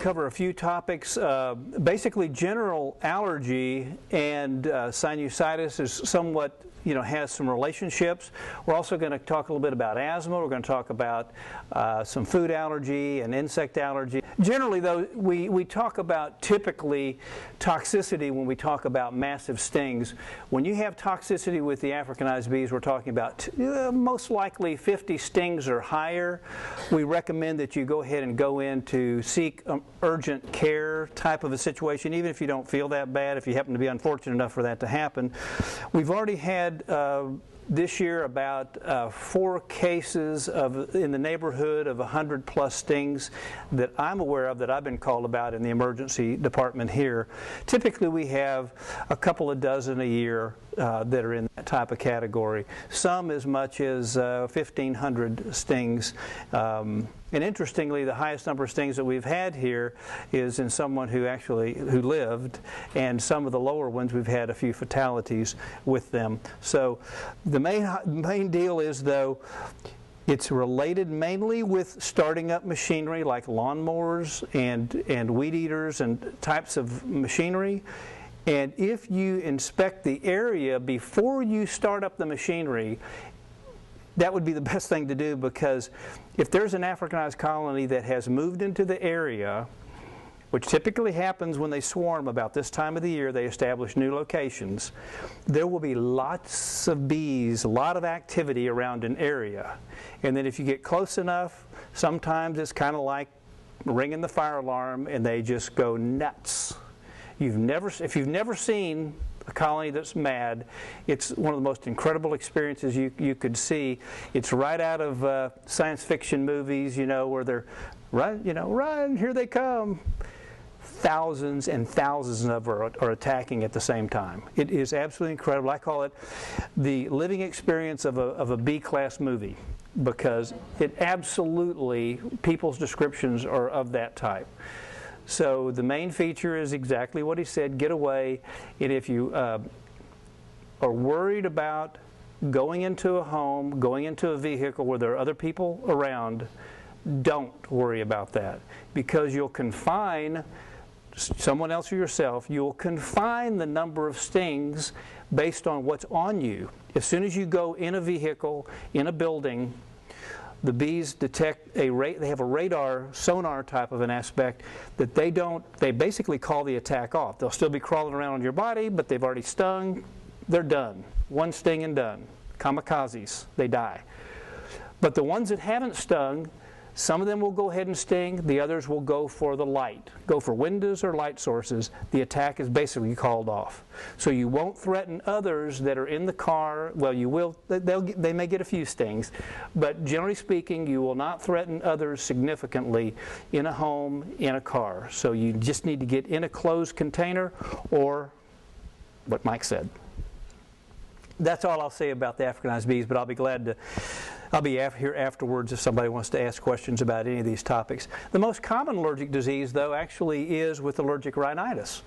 cover a few topics. Uh, basically, general allergy and uh, sinusitis is somewhat you know, has some relationships. We're also going to talk a little bit about asthma. We're going to talk about uh, some food allergy and insect allergy. Generally, though, we, we talk about typically toxicity when we talk about massive stings. When you have toxicity with the Africanized bees, we're talking about uh, most likely 50 stings or higher. We recommend that you go ahead and go in to seek um, urgent care type of a situation, even if you don't feel that bad, if you happen to be unfortunate enough for that to happen. We've already had had uh, this year about uh, four cases of in the neighborhood of 100 plus stings that I'm aware of that I've been called about in the emergency department here. Typically, we have a couple of dozen a year uh, that are in that type of category. Some as much as uh, 1,500 stings. Um, and interestingly, the highest number of stings that we've had here is in someone who actually who lived, and some of the lower ones we've had a few fatalities with them. So the main main deal is though. It's related mainly with starting up machinery like lawnmowers and, and weed eaters and types of machinery. And if you inspect the area before you start up the machinery, that would be the best thing to do because if there's an Africanized colony that has moved into the area, which typically happens when they swarm about this time of the year, they establish new locations, there will be lots of bees, a lot of activity around an area. And then if you get close enough, sometimes it's kind of like ringing the fire alarm and they just go nuts. You've never, if you've never seen a colony that's mad. It's one of the most incredible experiences you, you could see. It's right out of uh, science fiction movies, you know, where they're, run, you know, run, here they come. Thousands and thousands of are, are attacking at the same time. It is absolutely incredible. I call it the living experience of a, of a B-class movie because it absolutely, people's descriptions are of that type. So the main feature is exactly what he said, get away. And if you uh, are worried about going into a home, going into a vehicle where there are other people around, don't worry about that because you'll confine someone else or yourself, you'll confine the number of stings based on what's on you. As soon as you go in a vehicle, in a building, the bees detect a they have a radar sonar type of an aspect that they don't they basically call the attack off. They'll still be crawling around on your body but they've already stung they're done. One sting and done. Kamikazes they die. But the ones that haven't stung some of them will go ahead and sting, the others will go for the light, go for windows or light sources. The attack is basically called off. So you won't threaten others that are in the car. Well, you will, they'll, they may get a few stings, but generally speaking, you will not threaten others significantly in a home, in a car. So you just need to get in a closed container or what Mike said. That's all I'll say about the Africanized bees, but I'll be glad to I'll be here afterwards if somebody wants to ask questions about any of these topics. The most common allergic disease, though, actually is with allergic rhinitis.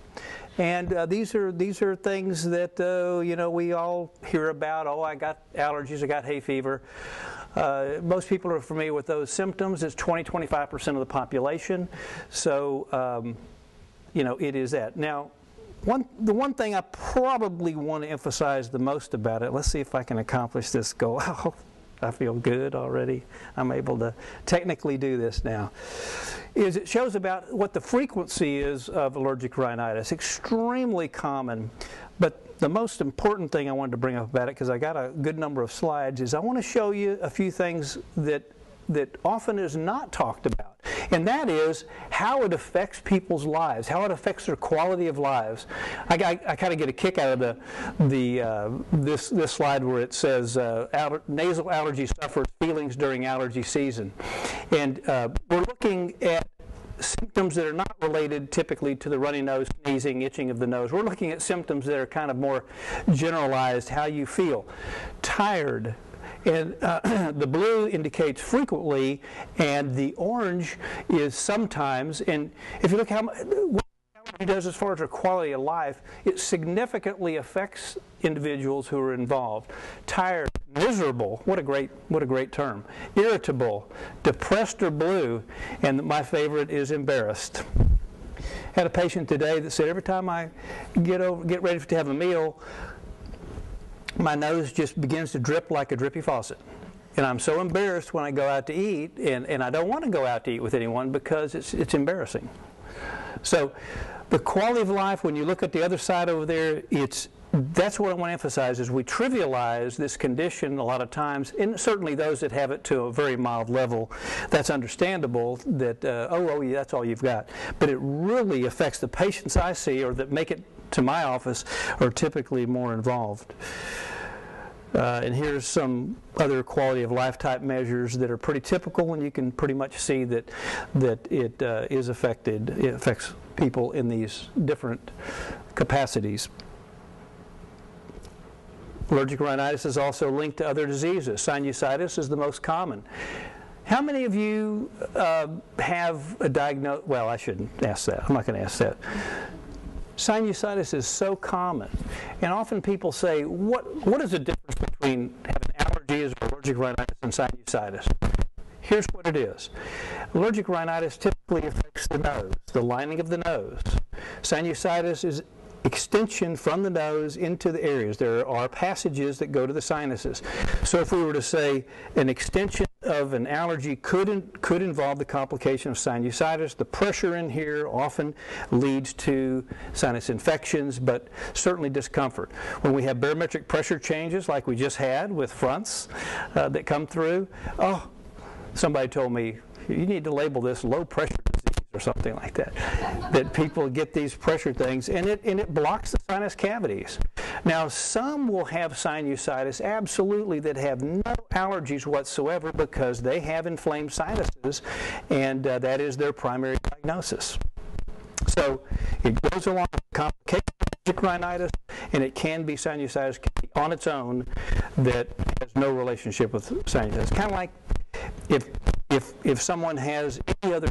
And uh, these are these are things that uh, you know we all hear about. Oh, I got allergies. I got hay fever. Uh, most people are familiar with those symptoms. It's 20, 25 percent of the population. So um, you know it is that. Now, one, the one thing I probably want to emphasize the most about it, let's see if I can accomplish this goal. I feel good already. I'm able to technically do this now. Is it shows about what the frequency is of allergic rhinitis. Extremely common, but the most important thing I wanted to bring up about it, because I got a good number of slides, is I want to show you a few things that that often is not talked about, and that is how it affects people's lives, how it affects their quality of lives. I, I, I kind of get a kick out of the, the uh, this, this slide where it says uh, aller nasal allergy sufferers feelings during allergy season. And uh, we're looking at symptoms that are not related typically to the runny nose, sneezing, itching of the nose. We're looking at symptoms that are kind of more generalized, how you feel. Tired, and uh, the blue indicates frequently, and the orange is sometimes. And if you look how what it does as far as their quality of life, it significantly affects individuals who are involved. Tired, miserable. What a great, what a great term. Irritable, depressed or blue, and my favorite is embarrassed. Had a patient today that said every time I get over, get ready to have a meal, my nose just begins to drip like a drippy faucet. And I'm so embarrassed when I go out to eat, and, and I don't want to go out to eat with anyone because it's, it's embarrassing. So, the quality of life, when you look at the other side over there, it's that's what I want to emphasize is we trivialize this condition a lot of times, and certainly those that have it to a very mild level, that's understandable that, uh, oh, oh, yeah, that's all you've got. But it really affects the patients I see or that make it to my office are typically more involved. Uh, and here's some other quality of life type measures that are pretty typical, and you can pretty much see that that it uh, is affected. It affects people in these different capacities. Allergic rhinitis is also linked to other diseases. Sinusitis is the most common. How many of you uh, have a diagnosis? Well, I shouldn't ask that. I'm not going to ask that. Sinusitis is so common, and often people say, "What what is the difference between having allergies or allergic rhinitis and sinusitis?" Here's what it is. Allergic rhinitis typically affects the nose, the lining of the nose. Sinusitis is extension from the nose into the areas. There are passages that go to the sinuses. So if we were to say an extension of an allergy could, in, could involve the complication of sinusitis. The pressure in here often leads to sinus infections, but certainly discomfort. When we have barometric pressure changes like we just had with fronts uh, that come through, oh, somebody told me, you need to label this low pressure or something like that. that people get these pressure things, and it, and it blocks the sinus cavities. Now, some will have sinusitis, absolutely, that have no allergies whatsoever because they have inflamed sinuses, and uh, that is their primary diagnosis. So it goes along with complications of rhinitis, and it can be sinusitis on its own that has no relationship with sinusitis. Kind of like if if if someone has any other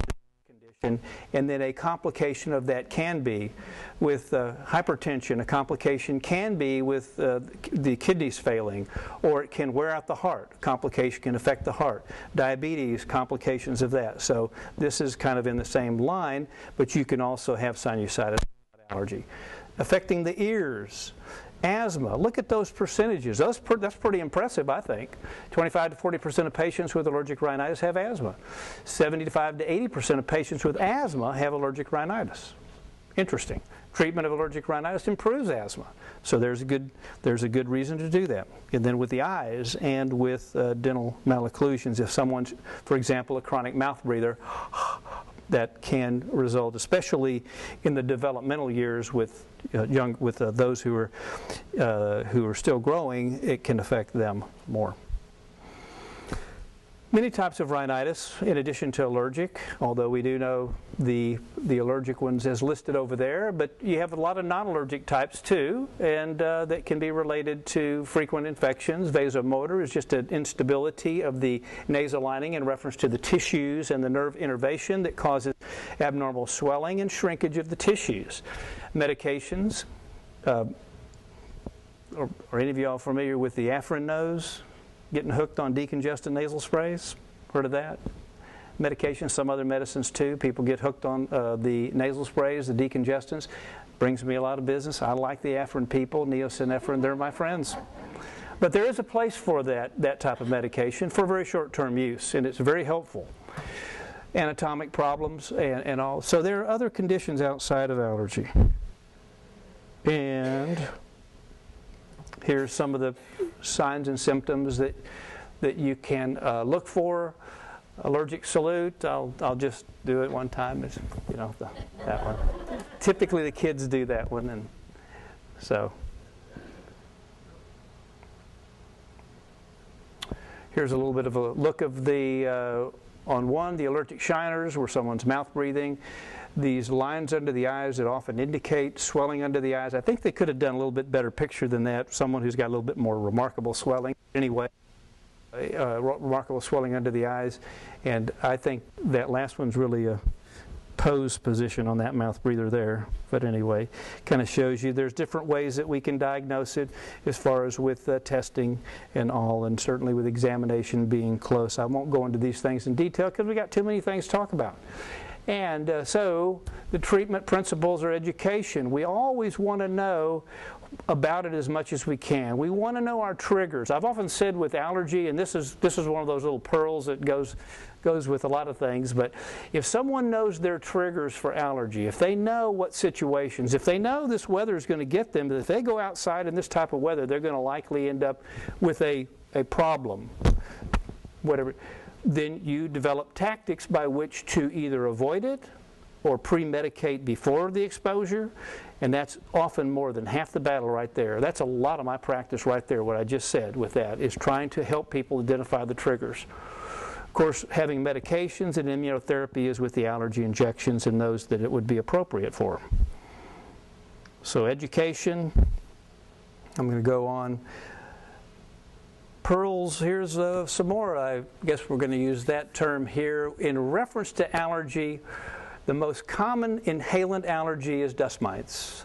and then a complication of that can be with uh, hypertension. A complication can be with uh, the kidneys failing, or it can wear out the heart. Complication can affect the heart. Diabetes, complications of that. So this is kind of in the same line, but you can also have sinusitis allergy. Affecting the ears, asthma. Look at those percentages. Those per, that's pretty impressive, I think. 25 to 40 percent of patients with allergic rhinitis have asthma. 75 to 80 percent of patients with asthma have allergic rhinitis. Interesting. Treatment of allergic rhinitis improves asthma. So there's a good, there's a good reason to do that. And then with the eyes and with uh, dental malocclusions, if someone's, for example, a chronic mouth breather, that can result, especially in the developmental years with uh, young with uh, those who are uh, who are still growing. It can affect them more. Many types of rhinitis, in addition to allergic, although we do know the, the allergic ones as listed over there, but you have a lot of non-allergic types too, and uh, that can be related to frequent infections. Vasomotor is just an instability of the nasal lining in reference to the tissues and the nerve innervation that causes abnormal swelling and shrinkage of the tissues. Medications, uh, are, are any of y'all familiar with the Afrin nose? Getting hooked on decongestant nasal sprays. Heard of that? Medication, some other medicines too. People get hooked on uh, the nasal sprays, the decongestants. Brings me a lot of business. I like the Afrin people, Neo-Synephrine, they're my friends. But there is a place for that, that type of medication for very short term use, and it's very helpful. Anatomic problems and, and all. So there are other conditions outside of allergy. And Here's some of the signs and symptoms that, that you can uh, look for. Allergic salute, I'll, I'll just do it one time. It's, you know, the, that one. Typically the kids do that one, and so. Here's a little bit of a look of the, uh, on one, the allergic shiners where someone's mouth breathing these lines under the eyes that often indicate swelling under the eyes. I think they could have done a little bit better picture than that. Someone who's got a little bit more remarkable swelling. Anyway, uh, remarkable swelling under the eyes. And I think that last one's really a pose position on that mouth breather there. But anyway, kind of shows you there's different ways that we can diagnose it as far as with uh, testing and all, and certainly with examination being close. I won't go into these things in detail because we got too many things to talk about. And uh, so the treatment principles are education, we always want to know about it as much as we can. We want to know our triggers. I've often said with allergy, and this is this is one of those little pearls that goes goes with a lot of things, but if someone knows their triggers for allergy, if they know what situations, if they know this weather is going to get them, that if they go outside in this type of weather, they're going to likely end up with a, a problem, whatever, then you develop tactics by which to either avoid it or pre-medicate before the exposure and that's often more than half the battle right there. That's a lot of my practice right there, what I just said with that, is trying to help people identify the triggers. Of course, having medications and immunotherapy is with the allergy injections and those that it would be appropriate for. So education, I'm going to go on. Pearls, here's uh, some more. I guess we're going to use that term here. In reference to allergy, the most common inhalant allergy is dust mites.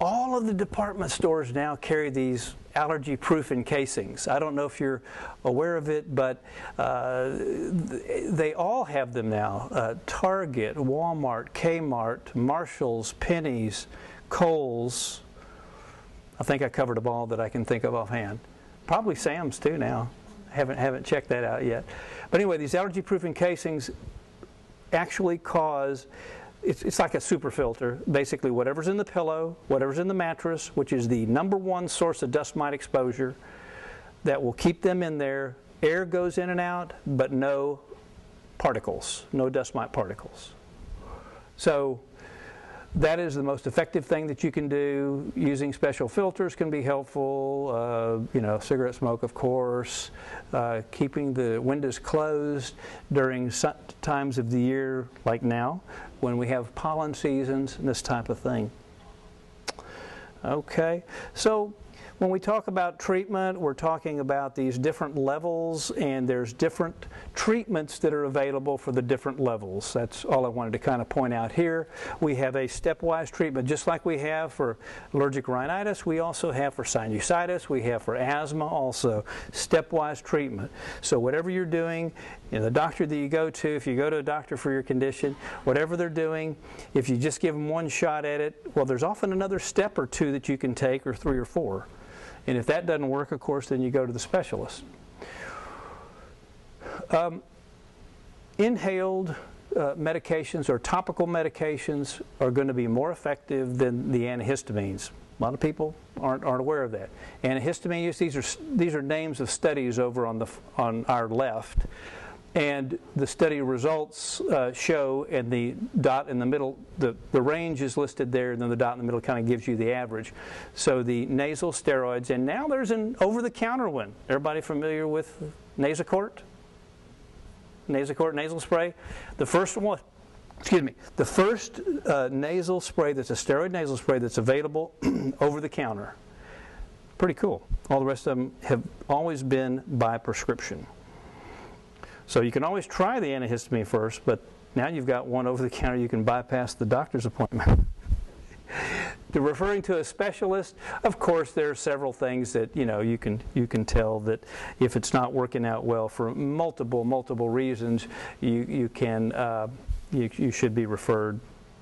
All of the department stores now carry these allergy proof encasings. I don't know if you're aware of it, but uh, they all have them now. Uh, Target, Walmart, Kmart, Marshalls, Penney's, Kohl's. I think I covered them all that I can think of offhand. Probably Sam's too now. Haven't haven't checked that out yet. But anyway, these allergy proof encasings actually cause it's, it's like a super filter. Basically, whatever's in the pillow, whatever's in the mattress, which is the number one source of dust mite exposure, that will keep them in there. Air goes in and out, but no particles, no dust mite particles. So that is the most effective thing that you can do. Using special filters can be helpful. Uh, you know, cigarette smoke, of course. Uh, keeping the windows closed during times of the year like now, when we have pollen seasons and this type of thing. Okay, so when we talk about treatment, we're talking about these different levels, and there's different treatments that are available for the different levels. That's all I wanted to kind of point out here. We have a stepwise treatment, just like we have for allergic rhinitis, we also have for sinusitis, we have for asthma also. Stepwise treatment. So whatever you're doing, you know, the doctor that you go to, if you go to a doctor for your condition, whatever they're doing, if you just give them one shot at it, well, there's often another step or two that you can take, or three or four. And if that doesn't work, of course, then you go to the specialist. Um, inhaled uh, medications or topical medications are going to be more effective than the antihistamines. A lot of people aren't, aren't aware of that. Antihistamine use, these are, these are names of studies over on, the, on our left. And the study results uh, show, and the dot in the middle, the, the range is listed there, and then the dot in the middle kind of gives you the average. So the nasal steroids, and now there's an over-the-counter one. Everybody familiar with Nasacort? Nasacort nasal spray? The first one, excuse me, the first uh, nasal spray that's a steroid nasal spray that's available over the counter. Pretty cool. All the rest of them have always been by prescription. So you can always try the antihistamine first, but now you've got one over the counter, you can bypass the doctor's appointment. the referring to a specialist, of course, there are several things that you know you can you can tell that if it's not working out well for multiple multiple reasons, you you can uh, you you should be referred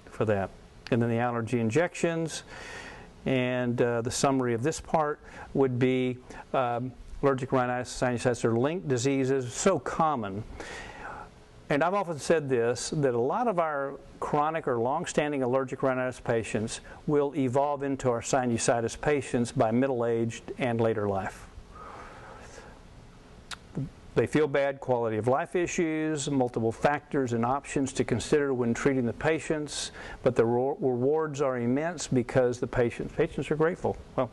for that. And then the allergy injections, and uh, the summary of this part would be. Um, allergic rhinitis, sinusitis are linked diseases, so common. And I've often said this that a lot of our chronic or long standing allergic rhinitis patients will evolve into our sinusitis patients by middle aged and later life. They feel bad quality of life issues, multiple factors and options to consider when treating the patients, but the rewards are immense because the patients, patients are grateful. Well,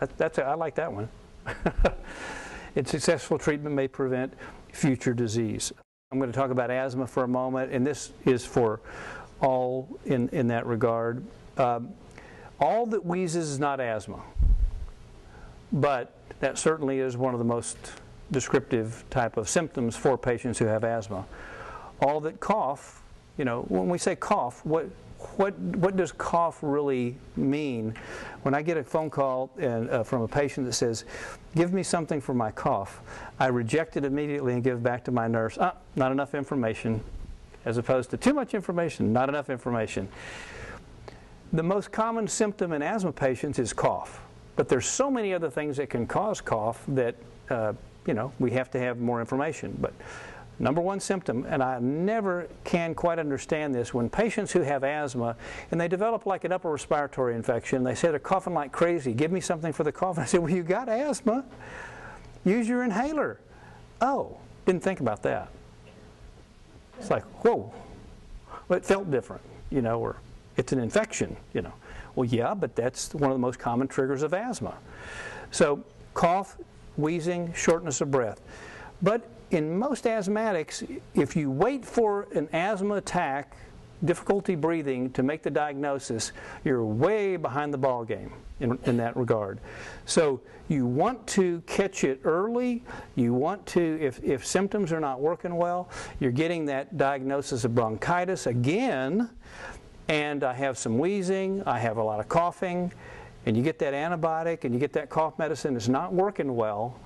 that, that's I like that one. and successful treatment may prevent future disease. I'm going to talk about asthma for a moment, and this is for all in, in that regard. Um, all that wheezes is not asthma, but that certainly is one of the most descriptive type of symptoms for patients who have asthma. all that cough, you know, when we say cough, what, what, what does cough really mean? When I get a phone call and, uh, from a patient that says, give me something for my cough, I reject it immediately and give back to my nurse, ah, not enough information, as opposed to too much information, not enough information. The most common symptom in asthma patients is cough, but there's so many other things that can cause cough that, uh, you know, we have to have more information. But Number one symptom, and I never can quite understand this, when patients who have asthma and they develop like an upper respiratory infection, they say they're coughing like crazy, give me something for the cough. I say, well, you got asthma. Use your inhaler. Oh, didn't think about that. It's like, whoa. Well, it felt different, you know, or it's an infection, you know. Well, yeah, but that's one of the most common triggers of asthma. So, cough, wheezing, shortness of breath. But in most asthmatics, if you wait for an asthma attack, difficulty breathing to make the diagnosis, you're way behind the ball game in, in that regard. So you want to catch it early. You want to, if, if symptoms are not working well, you're getting that diagnosis of bronchitis again, and I have some wheezing, I have a lot of coughing, and you get that antibiotic and you get that cough medicine, it's not working well,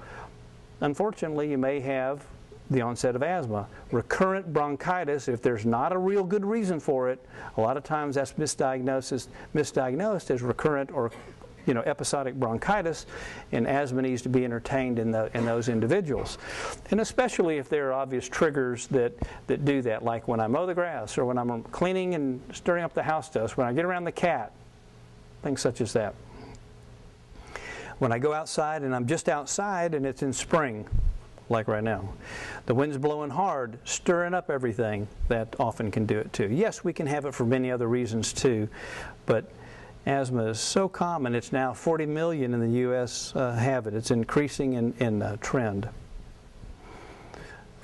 unfortunately, you may have the onset of asthma. Recurrent bronchitis, if there's not a real good reason for it, a lot of times that's misdiagnosed, misdiagnosed as recurrent or you know, episodic bronchitis, and asthma needs to be entertained in, the, in those individuals. And especially if there are obvious triggers that, that do that, like when I mow the grass, or when I'm cleaning and stirring up the house dust, when I get around the cat, things such as that. When I go outside and I'm just outside and it's in spring, like right now. The wind's blowing hard, stirring up everything. That often can do it too. Yes, we can have it for many other reasons too, but asthma is so common. It's now 40 million in the U.S. Uh, have it. It's increasing in, in uh, trend.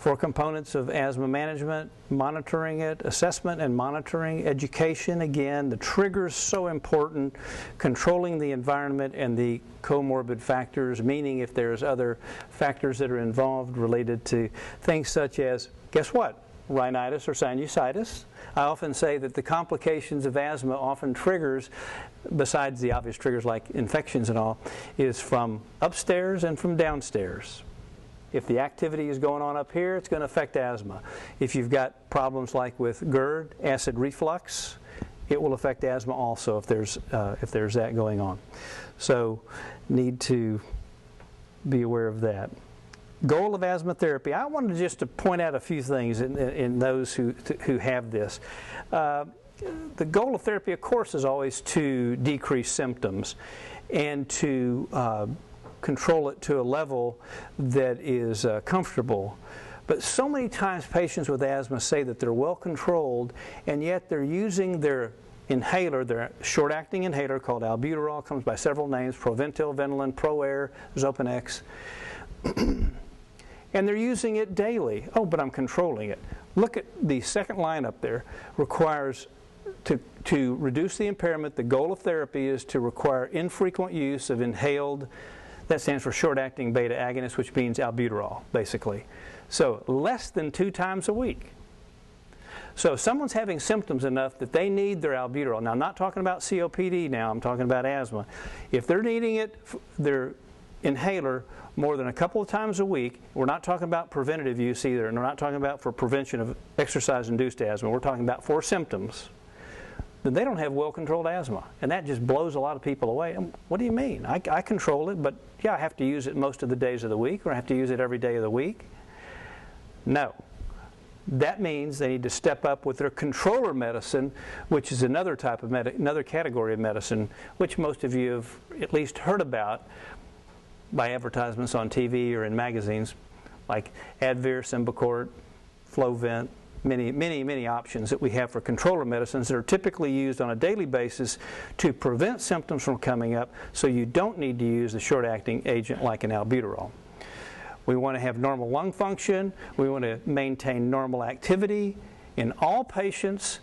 Four components of asthma management, monitoring it, assessment and monitoring, education, again, the triggers so important, controlling the environment and the comorbid factors, meaning if there's other factors that are involved related to things such as, guess what, rhinitis or sinusitis. I often say that the complications of asthma often triggers, besides the obvious triggers like infections and all, is from upstairs and from downstairs. If the activity is going on up here, it's going to affect asthma. If you've got problems like with GERD, acid reflux, it will affect asthma also if there's, uh, if there's that going on. So need to be aware of that. Goal of asthma therapy. I wanted just to point out a few things in, in those who, who have this. Uh, the goal of therapy, of course, is always to decrease symptoms and to uh, control it to a level that is uh, comfortable. But so many times patients with asthma say that they're well controlled and yet they're using their inhaler, their short-acting inhaler called albuterol, comes by several names, Proventil, Ventolin, ProAir, Xopenex. and they're using it daily. Oh, but I'm controlling it. Look at the second line up there. Requires to, to reduce the impairment, the goal of therapy is to require infrequent use of inhaled that stands for short-acting beta agonist, which means albuterol, basically. So less than two times a week. So if someone's having symptoms enough that they need their albuterol, now I'm not talking about COPD now, I'm talking about asthma. If they're needing it, their inhaler more than a couple of times a week, we're not talking about preventative use either, and we're not talking about for prevention of exercise-induced asthma. We're talking about for symptoms then they don't have well-controlled asthma. And that just blows a lot of people away. What do you mean? I, I control it, but yeah, I have to use it most of the days of the week, or I have to use it every day of the week. No. That means they need to step up with their controller medicine, which is another type of med- another category of medicine, which most of you have at least heard about by advertisements on TV or in magazines, like Advair, Symbicort, Flovent, many, many, many options that we have for controller medicines that are typically used on a daily basis to prevent symptoms from coming up so you don't need to use a short-acting agent like an albuterol. We want to have normal lung function. We want to maintain normal activity in all patients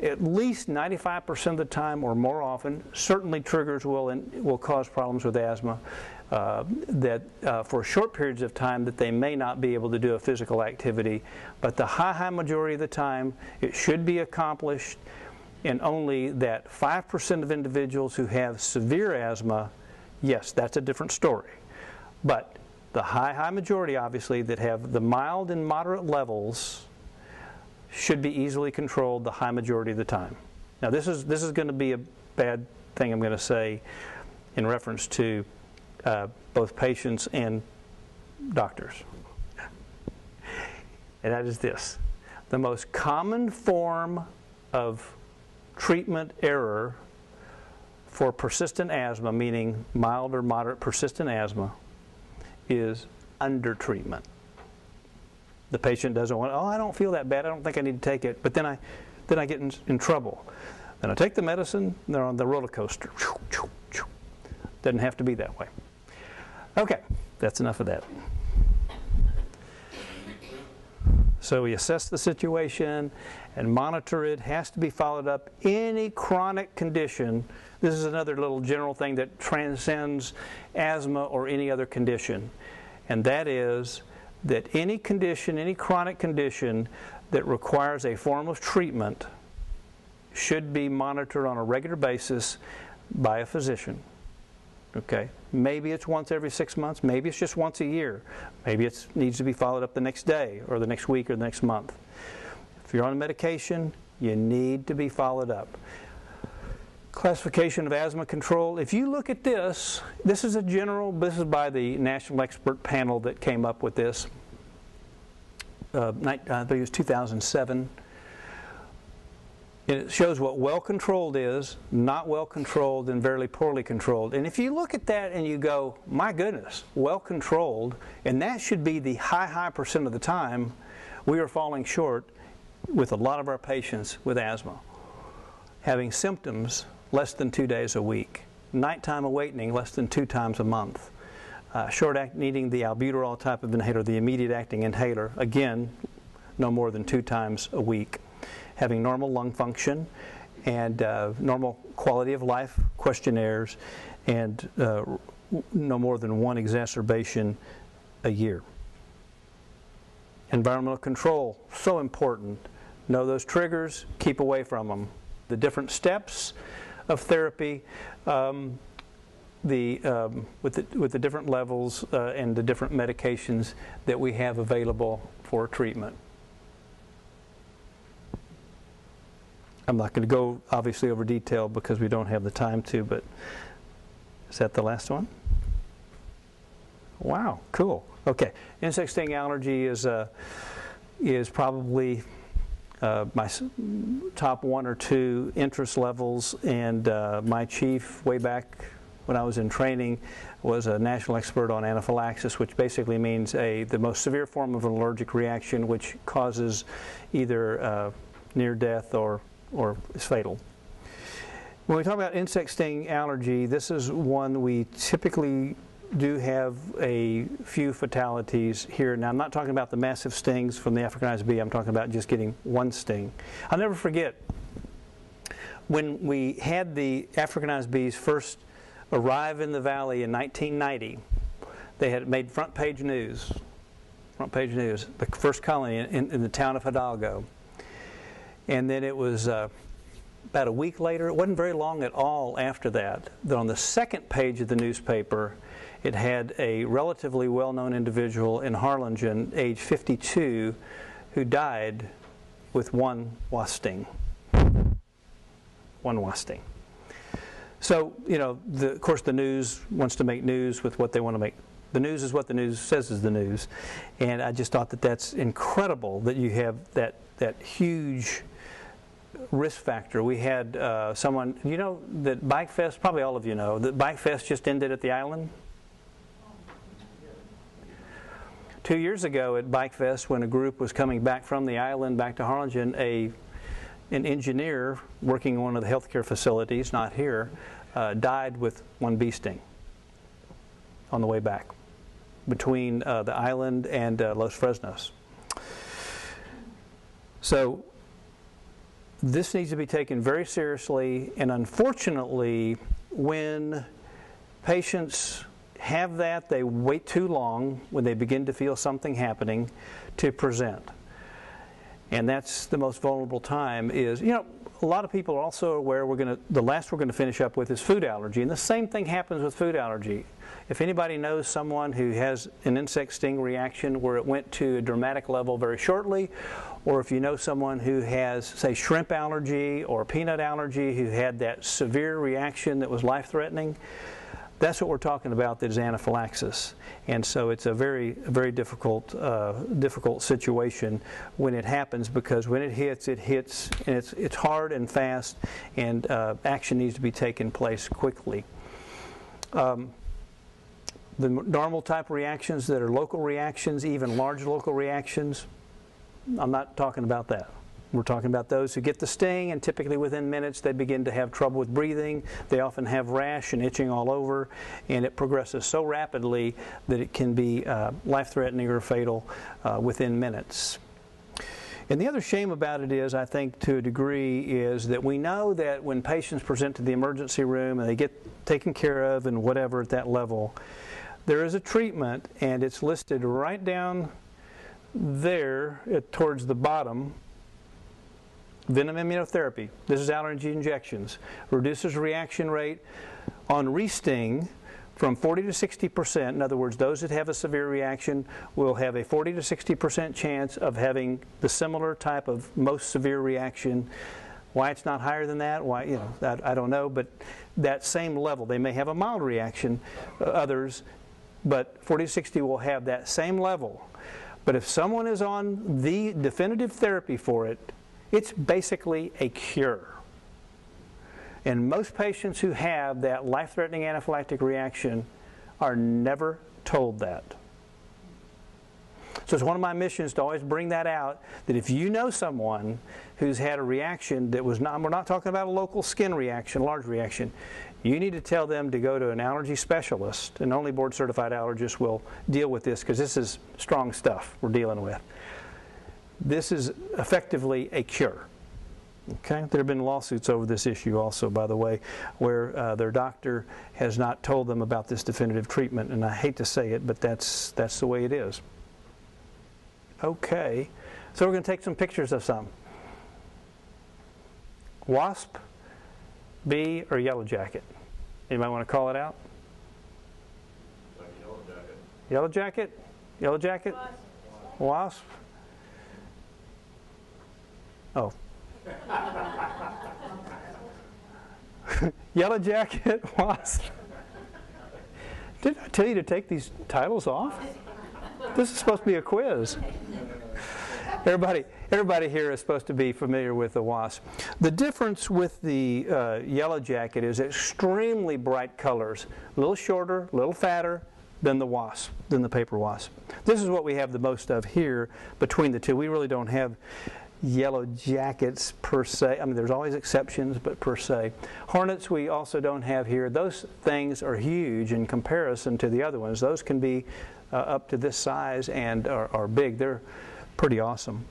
at least 95% of the time or more often, certainly triggers will, will cause problems with asthma. Uh, that uh, for short periods of time that they may not be able to do a physical activity, but the high, high majority of the time it should be accomplished and only that 5% of individuals who have severe asthma, yes, that's a different story. But the high, high majority, obviously, that have the mild and moderate levels should be easily controlled the high majority of the time. Now, this is, this is going to be a bad thing I'm going to say in reference to uh, both patients and doctors. And that is this the most common form of treatment error for persistent asthma, meaning mild or moderate persistent asthma, is undertreatment. The patient doesn't want, oh, I don't feel that bad. I don't think I need to take it. But then I, then I get in, in trouble. Then I take the medicine. They're on the roller coaster. Doesn't have to be that way. Okay, that's enough of that. So we assess the situation and monitor it. Has to be followed up. Any chronic condition. This is another little general thing that transcends asthma or any other condition, and that is that any condition, any chronic condition that requires a form of treatment should be monitored on a regular basis by a physician. Okay? Maybe it's once every six months, maybe it's just once a year, maybe it needs to be followed up the next day or the next week or the next month. If you're on medication, you need to be followed up classification of asthma control. If you look at this, this is a general, this is by the national expert panel that came up with this. Uh, I think it was 2007. It shows what well controlled is, not well controlled, and very poorly controlled. And if you look at that and you go, my goodness, well controlled, and that should be the high, high percent of the time, we are falling short with a lot of our patients with asthma having symptoms less than two days a week. Nighttime awakening, less than two times a month. Uh, short act needing the albuterol type of inhaler, the immediate acting inhaler, again, no more than two times a week. Having normal lung function and uh, normal quality of life questionnaires and uh, no more than one exacerbation a year. Environmental control, so important. Know those triggers, keep away from them. The different steps, of therapy. Um, the, um, with, the, with the different levels uh, and the different medications that we have available for treatment. I'm not going to go obviously over detail because we don't have the time to, but is that the last one? Wow, cool. Okay, insect sting allergy is uh, is probably uh, my top one or two interest levels, and uh, my chief way back when I was in training was a national expert on anaphylaxis, which basically means a the most severe form of an allergic reaction, which causes either uh, near death or or is fatal. When we talk about insect sting allergy, this is one we typically do have a few fatalities here. Now, I'm not talking about the massive stings from the Africanized bee. I'm talking about just getting one sting. I'll never forget when we had the Africanized bees first arrive in the valley in 1990. They had made front page news. Front page news. The first colony in, in the town of Hidalgo. And then it was uh, about a week later. It wasn't very long at all after that. That on the second page of the newspaper it had a relatively well known individual in Harlingen, age 52, who died with one wasp sting. One wasp sting. So, you know, the, of course, the news wants to make news with what they want to make. The news is what the news says is the news. And I just thought that that's incredible that you have that, that huge risk factor. We had uh, someone, you know, that Bike Fest, probably all of you know, that Bike Fest just ended at the island. Two years ago at Bike Fest, when a group was coming back from the island back to Harlingen, a an engineer working in one of the healthcare facilities, not here, uh, died with one bee sting on the way back between uh, the island and uh, Los Fresnos. So this needs to be taken very seriously, and unfortunately, when patients have that, they wait too long when they begin to feel something happening to present. And that's the most vulnerable time is, you know, a lot of people are also aware we're going to, the last we're going to finish up with is food allergy. And the same thing happens with food allergy. If anybody knows someone who has an insect sting reaction where it went to a dramatic level very shortly, or if you know someone who has, say, shrimp allergy or peanut allergy who had that severe reaction that was life threatening, that's what we're talking about that is anaphylaxis. And so it's a very, very difficult, uh, difficult situation when it happens because when it hits, it hits and it's, it's hard and fast and uh, action needs to be taken place quickly. Um, the normal type reactions that are local reactions, even large local reactions, I'm not talking about that. We're talking about those who get the sting, and typically within minutes they begin to have trouble with breathing. They often have rash and itching all over, and it progresses so rapidly that it can be uh, life threatening or fatal uh, within minutes. And the other shame about it is, I think, to a degree, is that we know that when patients present to the emergency room and they get taken care of and whatever at that level, there is a treatment, and it's listed right down there at, towards the bottom venom immunotherapy. This is allergy injections. Reduces reaction rate on resting from 40 to 60 percent. In other words, those that have a severe reaction will have a 40 to 60 percent chance of having the similar type of most severe reaction. Why it's not higher than that? Why you know that, I don't know, but that same level. They may have a mild reaction, uh, others, but 40 to 60 will have that same level. But if someone is on the definitive therapy for it, it's basically a cure. And most patients who have that life threatening anaphylactic reaction are never told that. So it's one of my missions to always bring that out that if you know someone who's had a reaction that was not, we're not talking about a local skin reaction, large reaction, you need to tell them to go to an allergy specialist, and only board certified allergists will deal with this because this is strong stuff we're dealing with. This is effectively a cure. Okay, there have been lawsuits over this issue also, by the way, where uh, their doctor has not told them about this definitive treatment, and I hate to say it, but that's that's the way it is. Okay, so we're going to take some pictures of some. Wasp, bee, or yellow jacket? Anybody want to call it out? Like yellow jacket. Yellow jacket? Yellow jacket? Wasp? Oh. Yellow Jacket, Wasp. Didn't I tell you to take these titles off? This is supposed to be a quiz. Everybody, everybody here is supposed to be familiar with the wasp. The difference with the uh, yellow jacket is extremely bright colors, a little shorter, a little fatter than the wasp, than the paper wasp. This is what we have the most of here between the two. We really don't have yellow jackets per se. I mean, there's always exceptions, but per se. Hornets we also don't have here. Those things are huge in comparison to the other ones. Those can be uh, up to this size and are, are, big. They're pretty awesome.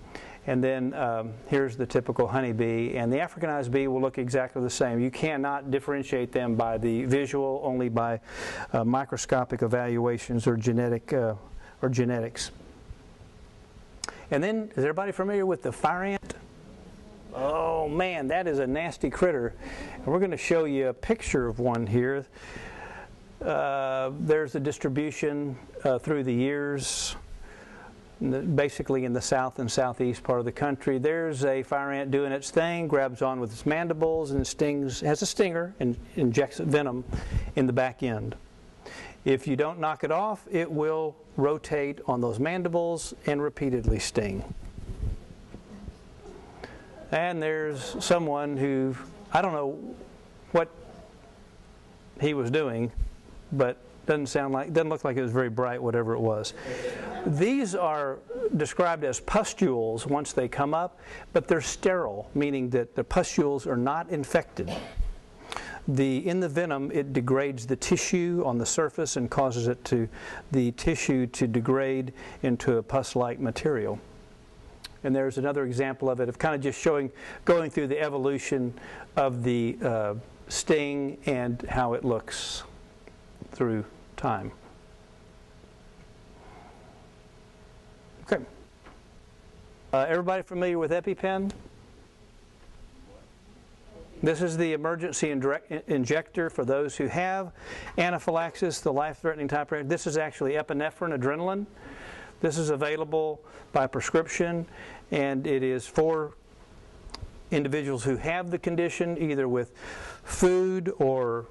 And then um, here's the typical honeybee, and the Africanized bee will look exactly the same. You cannot differentiate them by the visual, only by uh, microscopic evaluations or genetic uh, or genetics. And then, is everybody familiar with the fire ant? Oh man, that is a nasty critter. And we're going to show you a picture of one here. Uh, there's the distribution uh, through the years, basically in the south and southeast part of the country. There's a fire ant doing its thing, grabs on with its mandibles and stings, has a stinger and injects venom in the back end. If you don't knock it off, it will rotate on those mandibles and repeatedly sting. And there's someone who, I don't know what he was doing, but doesn't sound like, doesn't look like it was very bright, whatever it was. These are described as pustules once they come up, but they're sterile, meaning that the pustules are not infected the, in the venom, it degrades the tissue on the surface and causes it to, the tissue to degrade into a pus-like material. And there's another example of it, of kind of just showing, going through the evolution of the uh, sting and how it looks through time. Okay. Uh, everybody familiar with EpiPen? This is the emergency injector for those who have anaphylaxis, the life-threatening type. This is actually epinephrine, adrenaline. This is available by prescription, and it is for individuals who have the condition, either with food or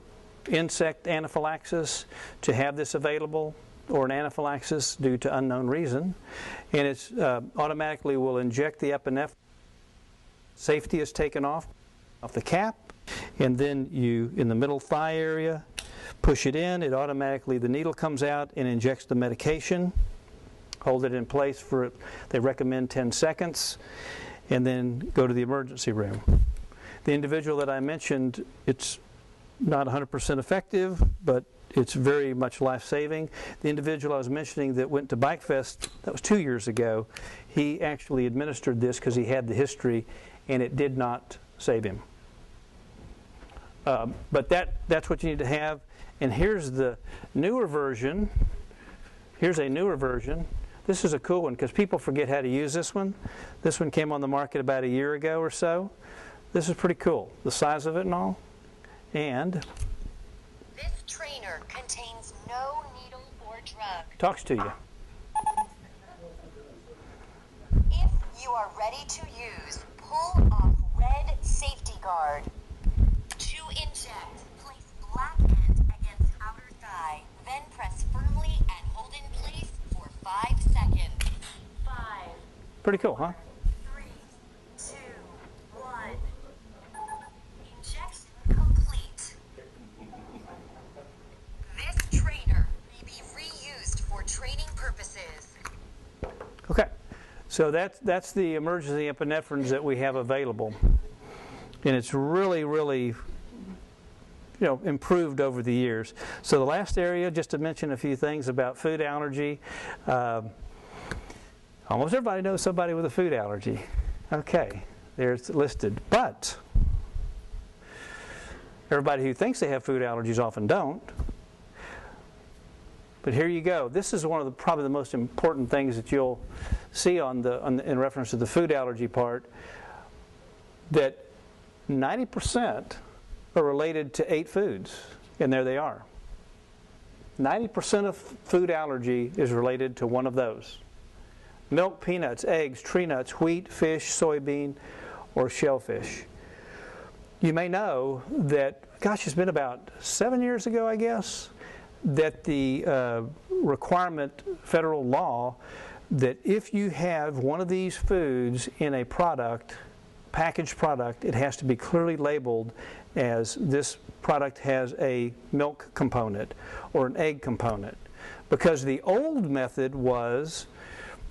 insect anaphylaxis, to have this available, or an anaphylaxis due to unknown reason. And it uh, automatically will inject the epinephrine. Safety is taken off off the cap, and then you, in the middle thigh area, push it in. It automatically, the needle comes out and injects the medication. Hold it in place for, they recommend 10 seconds, and then go to the emergency room. The individual that I mentioned, it's not 100% effective, but it's very much life saving. The individual I was mentioning that went to Bike Fest, that was two years ago, he actually administered this because he had the history and it did not save him. Um, but that, that's what you need to have. And here's the newer version. Here's a newer version. This is a cool one because people forget how to use this one. This one came on the market about a year ago or so. This is pretty cool, the size of it and all. And this trainer contains no needle or drug. Talks to you. If you are ready to use, pull off red safety guard. To inject, place black end against outer thigh, then press firmly and hold in place for five seconds. Five. Pretty cool, huh? Three, two, one. Injection complete. This trainer may be reused for training purposes. Okay. So that's, that's the emergency epinephrines that we have available. And it's really, really you know, improved over the years. So the last area, just to mention a few things about food allergy. Uh, almost everybody knows somebody with a food allergy. Okay, there's listed. But everybody who thinks they have food allergies often don't. But here you go. This is one of the probably the most important things that you'll see on the, on the in reference to the food allergy part. That 90% are related to eight foods, and there they are. 90% of food allergy is related to one of those milk, peanuts, eggs, tree nuts, wheat, fish, soybean, or shellfish. You may know that, gosh, it's been about seven years ago, I guess, that the uh, requirement, federal law, that if you have one of these foods in a product, packaged product, it has to be clearly labeled as this product has a milk component or an egg component. Because the old method was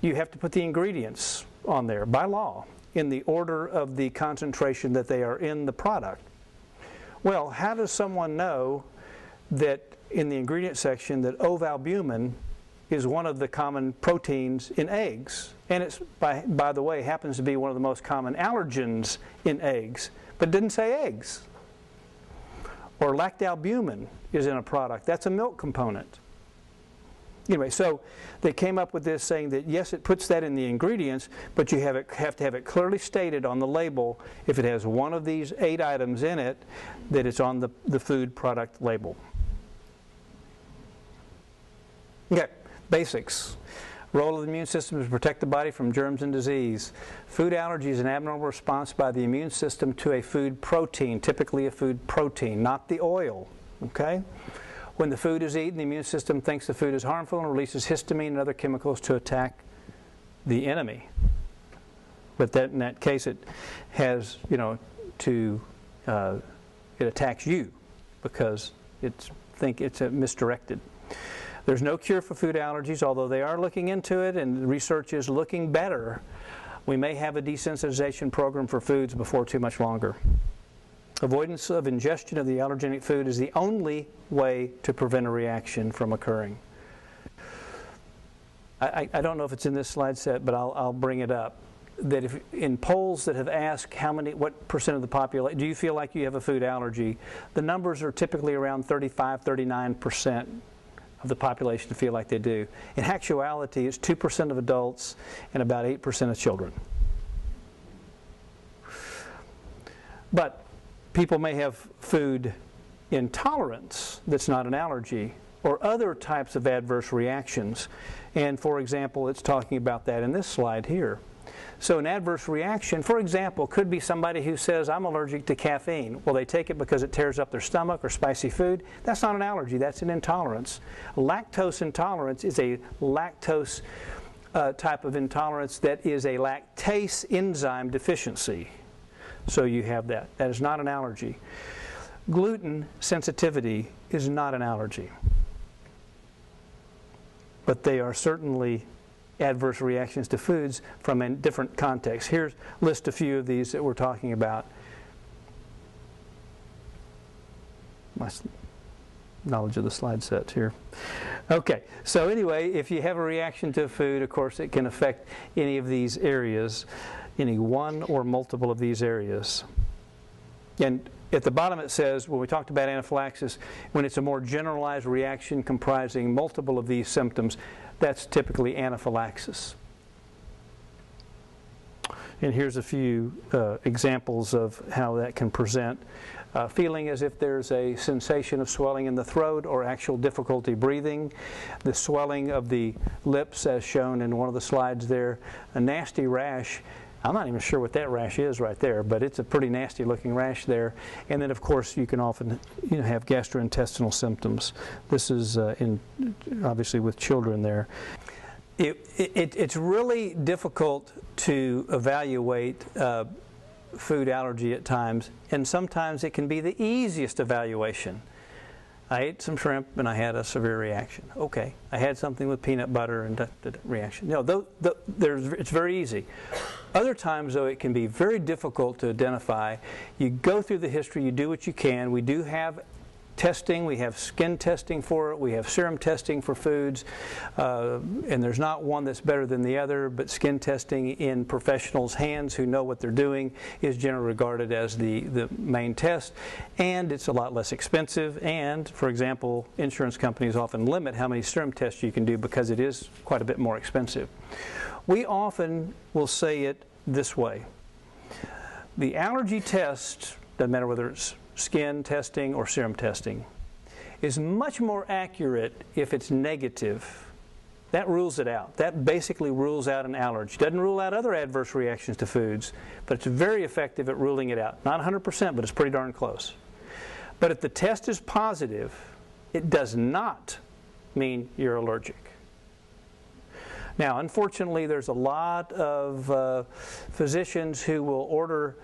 you have to put the ingredients on there by law in the order of the concentration that they are in the product. Well, how does someone know that in the ingredient section that ovalbumin is one of the common proteins in eggs? And it's, by, by the way, happens to be one of the most common allergens in eggs, but didn't say eggs. Or lactalbumin is in a product. That's a milk component. Anyway, so they came up with this saying that yes, it puts that in the ingredients, but you have, it, have to have it clearly stated on the label if it has one of these eight items in it, that it's on the, the food product label. Okay, basics. Role of the immune system is to protect the body from germs and disease. Food allergy is an abnormal response by the immune system to a food protein, typically a food protein, not the oil. Okay? When the food is eaten, the immune system thinks the food is harmful and releases histamine and other chemicals to attack the enemy. But that, in that case, it has, you know, to, uh, it attacks you because it's think it's misdirected. There's no cure for food allergies, although they are looking into it and research is looking better. We may have a desensitization program for foods before too much longer. Avoidance of ingestion of the allergenic food is the only way to prevent a reaction from occurring. I, I don't know if it's in this slide set, but I'll, I'll bring it up. that if in polls that have asked how many, what percent of the population, do you feel like you have a food allergy? The numbers are typically around 35, 39 percent of the population to feel like they do. In actuality, it's 2% of adults and about 8% of children. But people may have food intolerance that's not an allergy or other types of adverse reactions. And for example, it's talking about that in this slide here. So an adverse reaction, for example, could be somebody who says, I'm allergic to caffeine. Well, they take it because it tears up their stomach or spicy food. That's not an allergy, that's an intolerance. Lactose intolerance is a lactose uh, type of intolerance that is a lactase enzyme deficiency. So you have that. That is not an allergy. Gluten sensitivity is not an allergy. But they are certainly adverse reactions to foods from a different context. Here's list a few of these that we're talking about. My knowledge of the slide sets here. Okay, so anyway, if you have a reaction to a food, of course, it can affect any of these areas, any one or multiple of these areas. And at the bottom it says, when we talked about anaphylaxis, when it's a more generalized reaction comprising multiple of these symptoms, that's typically anaphylaxis. And here's a few uh, examples of how that can present. Uh, feeling as if there's a sensation of swelling in the throat or actual difficulty breathing, the swelling of the lips as shown in one of the slides there, a nasty rash I'm not even sure what that rash is right there, but it's a pretty nasty looking rash there. And then, of course, you can often you know, have gastrointestinal symptoms. This is uh, in obviously with children there. It, it, it's really difficult to evaluate uh, food allergy at times, and sometimes it can be the easiest evaluation. I ate some shrimp and I had a severe reaction. Okay, I had something with peanut butter and da, reaction. No, the, it's very easy. Other times, though, it can be very difficult to identify. You go through the history, you do what you can. We do have testing. We have skin testing for it. We have serum testing for foods. Uh, and there's not one that's better than the other, but skin testing in professionals' hands who know what they're doing is generally regarded as the, the main test. And it's a lot less expensive. And, for example, insurance companies often limit how many serum tests you can do because it is quite a bit more expensive. We often will say it this way. The allergy test, doesn't matter whether it's skin testing or serum testing, is much more accurate if it's negative. That rules it out. That basically rules out an allergy. Doesn't rule out other adverse reactions to foods, but it's very effective at ruling it out. Not 100%, but it's pretty darn close. But if the test is positive, it does not mean you're allergic. Now, unfortunately, there's a lot of uh, physicians who will order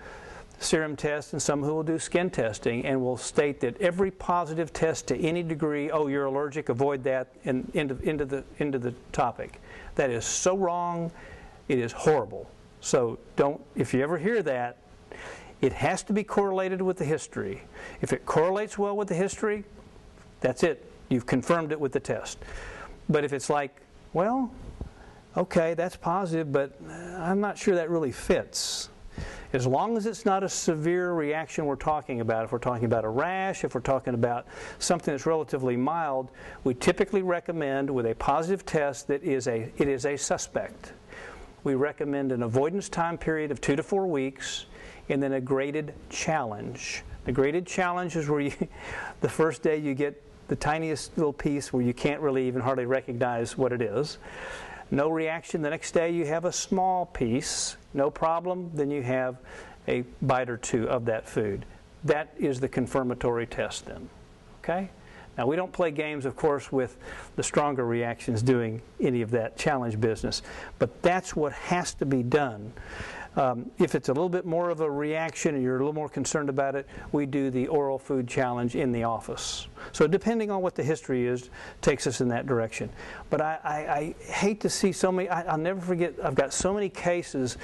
serum tests and some who will do skin testing and will state that every positive test to any degree, oh, you're allergic, avoid that, and into, into, the, into the topic. That is so wrong, it is horrible. So don't, if you ever hear that, it has to be correlated with the history. If it correlates well with the history, that's it. You've confirmed it with the test. But if it's like, well, okay, that's positive, but I'm not sure that really fits as long as it's not a severe reaction we're talking about, if we're talking about a rash, if we're talking about something that's relatively mild, we typically recommend with a positive test that is a, it is a suspect. We recommend an avoidance time period of two to four weeks and then a graded challenge. The graded challenge is where you, the first day you get the tiniest little piece where you can't really even hardly recognize what it is. No reaction. The next day you have a small piece. No problem. Then you have a bite or two of that food. That is the confirmatory test then. Okay? Now, we don't play games, of course, with the stronger reactions doing any of that challenge business, but that's what has to be done. Um, if it's a little bit more of a reaction and you're a little more concerned about it, we do the oral food challenge in the office. So depending on what the history is, takes us in that direction. But I, I, I hate to see so many, I, I'll never forget, I've got so many cases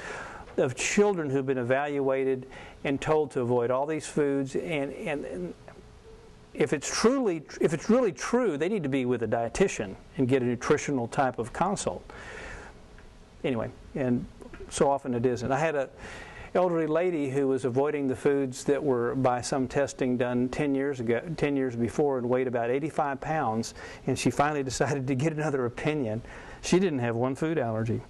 of children who've been evaluated and told to avoid all these foods and, and, and if it's truly if it's really true they need to be with a dietitian and get a nutritional type of consult anyway, and so often it isn't. I had a elderly lady who was avoiding the foods that were by some testing done 10 years ago 10 years before and weighed about 85 pounds and she finally decided to get another opinion. She didn't have one food allergy.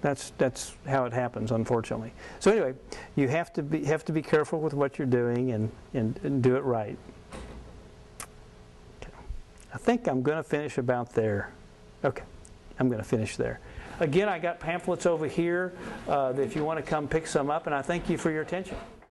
That's that's how it happens unfortunately. So anyway you have to be have to be careful with what you're doing and and, and do it right. Okay. i think i'm going to finish about there. Okay i'm going to finish there Again, I got pamphlets over here uh, if you want to come pick some up, and I thank you for your attention.